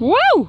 Whoa!